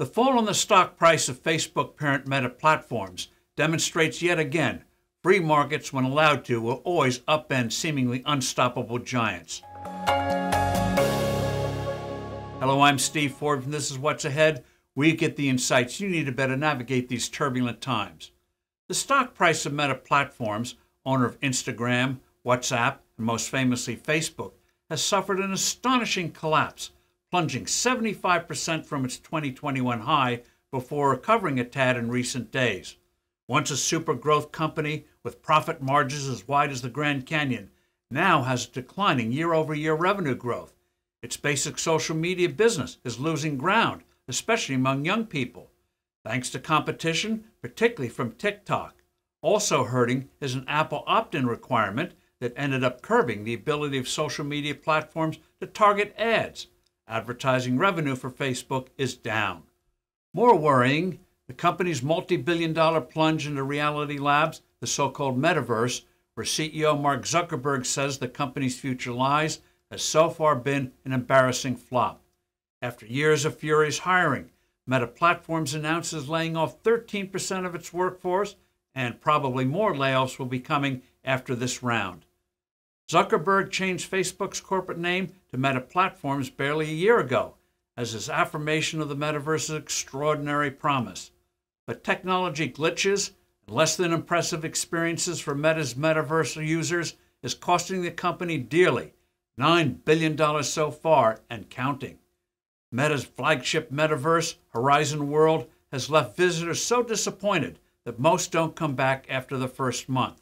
The fall in the stock price of Facebook parent Meta Platforms demonstrates yet again free markets, when allowed to, will always upend seemingly unstoppable giants. Hello, I'm Steve Forbes, and this is What's Ahead. We get the insights you need to better navigate these turbulent times. The stock price of Meta Platforms, owner of Instagram, WhatsApp, and most famously Facebook, has suffered an astonishing collapse plunging 75% from its 2021 high before recovering a tad in recent days. Once a super growth company with profit margins as wide as the Grand Canyon, now has declining year over year revenue growth. Its basic social media business is losing ground, especially among young people. Thanks to competition, particularly from TikTok. Also hurting is an Apple opt in requirement that ended up curbing the ability of social media platforms to target ads Advertising revenue for Facebook is down. More worrying, the company's multi billion dollar plunge into Reality Labs, the so called metaverse, where CEO Mark Zuckerberg says the company's future lies, has so far been an embarrassing flop. After years of furious hiring, Meta Platforms announces laying off 13% of its workforce, and probably more layoffs will be coming after this round. Zuckerberg changed Facebook's corporate name to Meta Platforms barely a year ago as his affirmation of the metaverse's extraordinary promise. But technology glitches and less than impressive experiences for Meta's metaverse users is costing the company dearly $9 billion so far and counting. Meta's flagship metaverse, Horizon World, has left visitors so disappointed that most don't come back after the first month.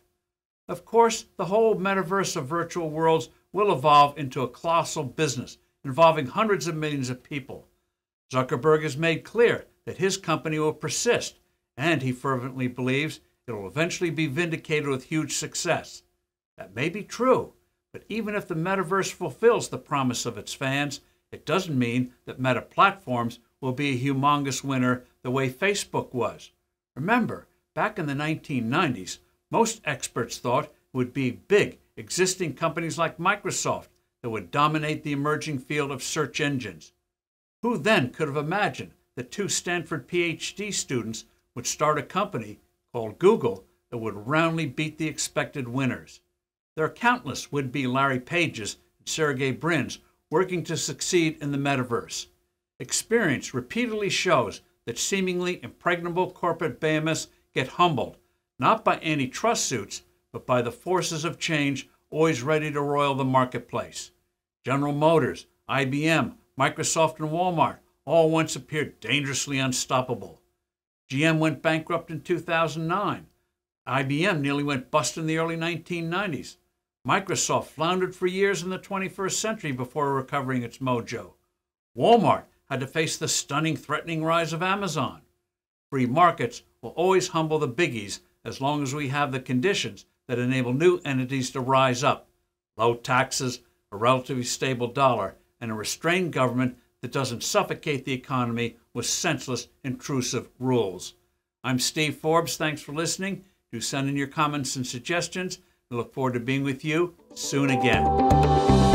Of course, the whole metaverse of virtual worlds will evolve into a colossal business involving hundreds of millions of people. Zuckerberg has made clear that his company will persist, and he fervently believes it will eventually be vindicated with huge success. That may be true, but even if the metaverse fulfills the promise of its fans, it doesn't mean that Meta Platforms will be a humongous winner the way Facebook was. Remember, back in the 1990s, most experts thought would be big, existing companies like Microsoft that would dominate the emerging field of search engines. Who then could have imagined that two Stanford PhD students would start a company called Google that would roundly beat the expected winners? There are countless would be Larry Pages and Sergey Brins working to succeed in the metaverse. Experience repeatedly shows that seemingly impregnable corporate behemoths get humbled not by antitrust suits, but by the forces of change always ready to roil the marketplace. General Motors, IBM, Microsoft, and Walmart all once appeared dangerously unstoppable. GM went bankrupt in 2009. IBM nearly went bust in the early 1990s. Microsoft floundered for years in the 21st century before recovering its mojo. Walmart had to face the stunning, threatening rise of Amazon. Free markets will always humble the biggies as long as we have the conditions that enable new entities to rise up low taxes, a relatively stable dollar, and a restrained government that doesn't suffocate the economy with senseless, intrusive rules. I'm Steve Forbes. Thanks for listening. Do send in your comments and suggestions. We look forward to being with you soon again.